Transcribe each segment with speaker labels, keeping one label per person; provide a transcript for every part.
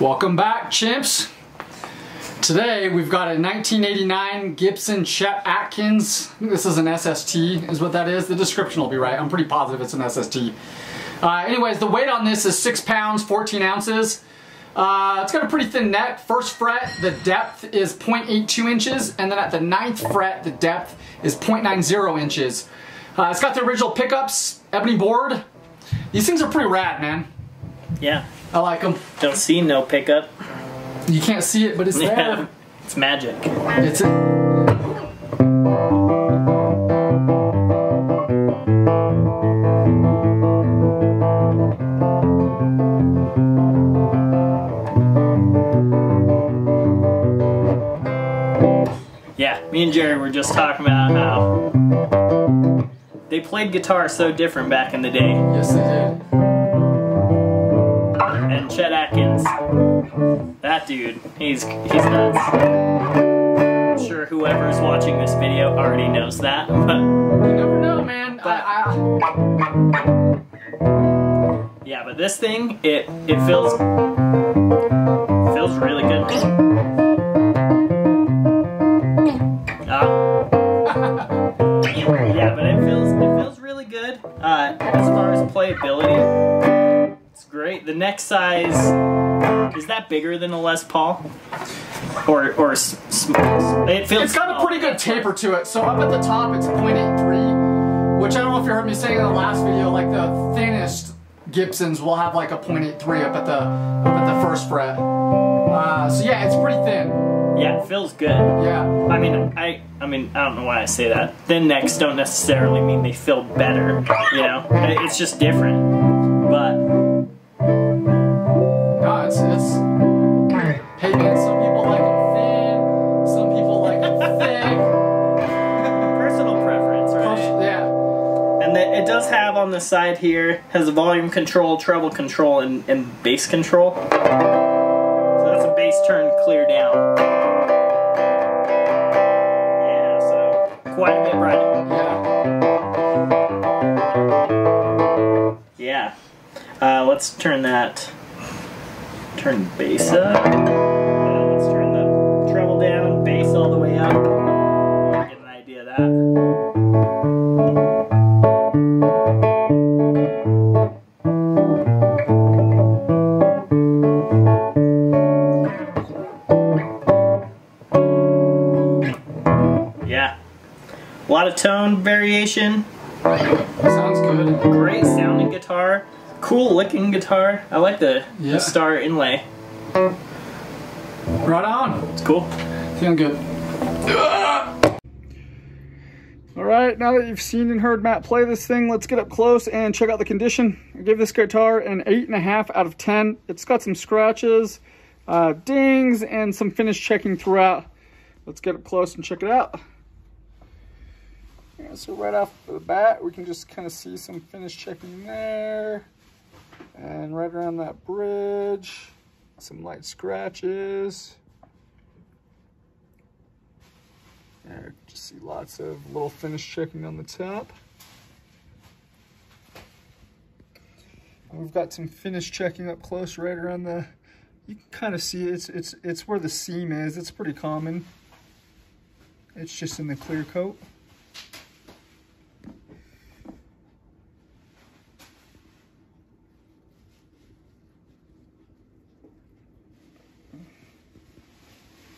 Speaker 1: Welcome back, chimps. Today we've got a 1989 Gibson Chet Atkins. This is an SST, is what that is. The description will be right. I'm pretty positive it's an SST. Uh, anyways, the weight on this is 6 pounds, 14 ounces. Uh, it's got a pretty thin neck. First fret, the depth is 0.82 inches, and then at the ninth fret, the depth is 0.90 inches. Uh, it's got the original pickups, ebony board. These things are pretty rad, man.
Speaker 2: Yeah.
Speaker 1: I like them.
Speaker 2: Don't see no pickup.
Speaker 1: You can't see it, but it's there.
Speaker 2: Yeah. It's magic.
Speaker 1: It's it.
Speaker 2: Yeah, me and Jerry were just talking about how they played guitar so different back in the day.
Speaker 1: Yes, they did.
Speaker 2: Chet Atkins, that dude, he's he's nuts. I'm sure whoever's watching this video already knows that, but
Speaker 1: You never know, man. I, I,
Speaker 2: yeah, but this thing, it it feels feels really good. Ah. yeah, but it feels it feels really good. Uh, as far as playability, great. The neck size is that bigger than a Les Paul, or or s- s- it feels.
Speaker 1: it's got a pretty good taper to it. So up at the top, it's 0.83, which I don't know if you heard me say in the last video. Like the thinnest Gibsons will have like a 0.83 up at the up at the first fret. Uh, so yeah, it's pretty thin.
Speaker 2: Yeah, it feels good.
Speaker 1: Yeah.
Speaker 2: I mean, I I mean, I don't know why I say that. Thin necks don't necessarily mean they feel better. You know, it's just different. But the side here has a volume control, treble control, and, and bass control. So that's a bass turn clear down. Yeah, so quite a bit brighter.
Speaker 1: Yeah.
Speaker 2: Yeah. Uh, let's turn that. Turn bass up. A lot of tone variation.
Speaker 1: Sounds good.
Speaker 2: Great sounding guitar. Cool looking guitar. I like the,
Speaker 1: Yeah.
Speaker 2: the star inlay.
Speaker 1: Right on.
Speaker 2: It's cool.
Speaker 1: Feeling good. All right, now that you've seen and heard Matt play this thing, let's get up close and check out the condition. I give this guitar an eight and a half out of 10. It's got some scratches, uh, dings, and some finish checking throughout. Let's get up close and check it out. So right off the bat, we can just kind of see some finish checking there. And right around that bridge, some light scratches. There, just see lots of little finish checking on the top. And we've got some finish checking up close right around the, you can kind of see it's, it's, it's where the seam is. It's pretty common. It's just in the clear coat.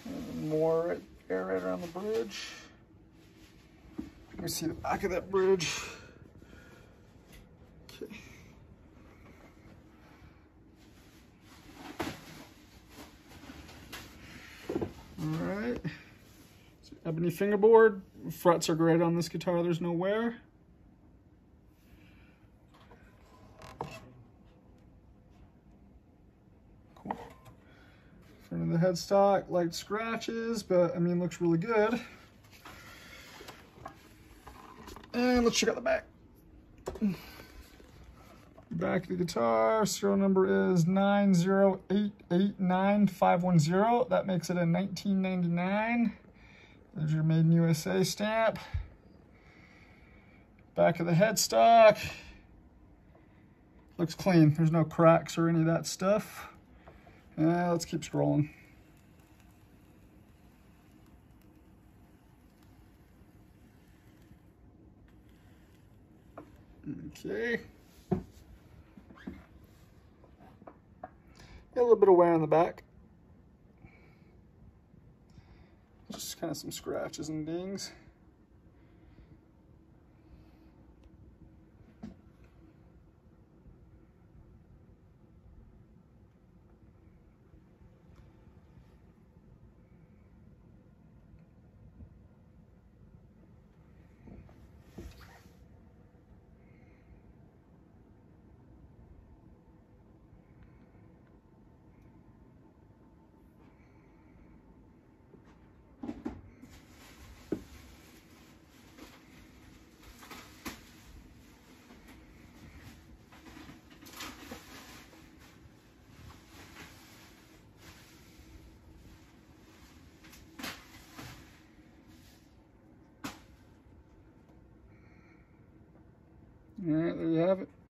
Speaker 1: And more right there, right around the bridge. Let me see the back of that bridge. Okay. All right. So ebony fingerboard. Frets are great on this guitar. There's no wear. Front of the headstock, light scratches, but I mean, looks really good. And let's check out the back. Back of the guitar, serial number is 90889-510. That makes it a 1999. There's your Made in USA stamp. Back of the headstock. Looks clean. There's no cracks or any of that stuff. Uh, let's keep scrolling. Okay. A little bit of wear on the back. Just kind of some scratches and dings. All right, there you have it.